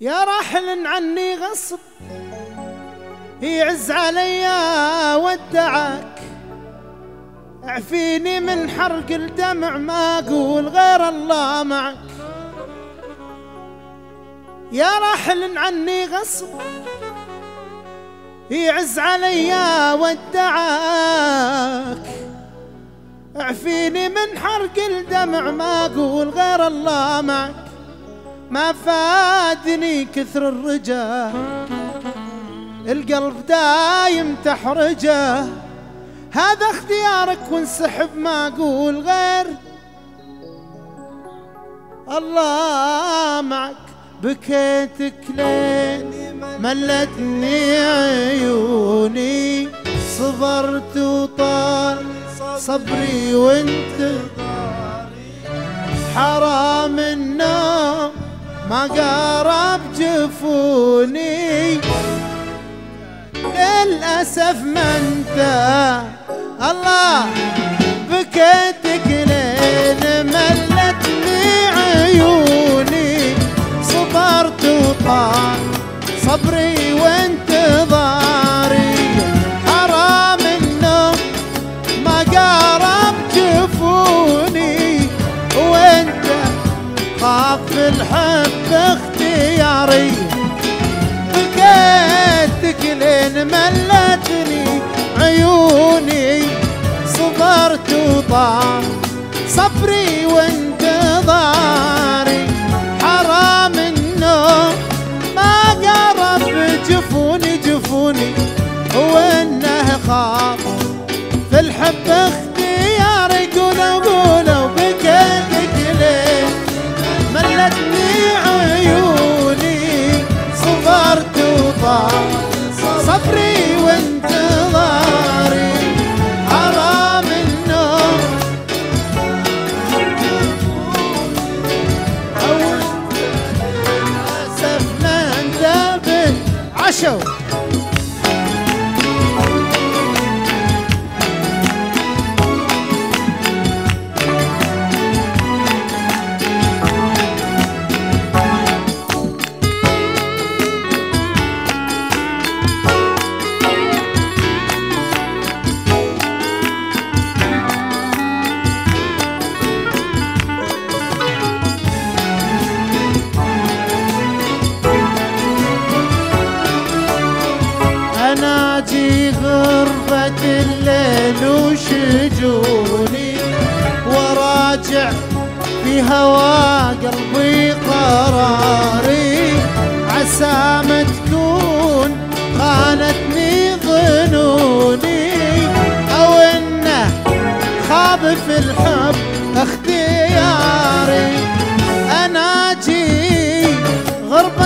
يا راحل عني غصب يعز علي ودعك. اعفيني من حرق الدمع ما أقول غير الله معك. يا راحل عني غصب يعز علي ودعك. اعفيني من حرق الدمع ما أقول غير الله معك. ما فادني كثر الرجا. القلب دايم تحرجه هذا اختيارك وانسحب ما أقول غير. الله معك بكيتك لين ملتني عيوني. صبرت وطال صبري وانت حرام النوم ما قرب جفوني. للأسف ما انت الله بكيتك لين ملتني عيوني. صبرت وطال صبري وانتظاري. حرام النوم ما قرب جفوني. وانت خاف الحب صبري وانتظاري. حرام النوم. ما قرب. جفوني جفوني. وانه خاف. في الحب اختياري. قولوا قولوا بكيتك ليه؟ ملتني عيوني. صبرت وطار. غربة الليل وشجوني وراجع في هوى قلبي قراري. عسى ما تكون خانتني ظنوني أو إنه خاب في الحب اختياري. اناجي غربة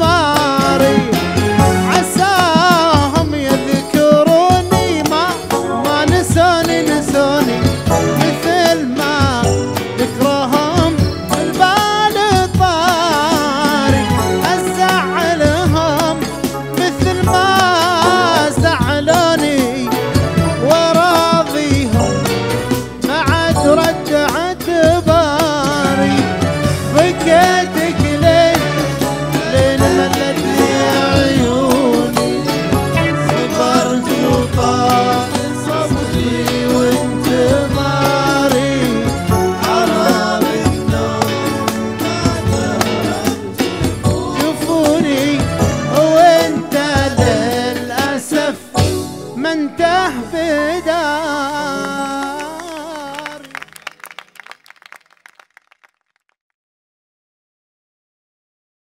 பாறை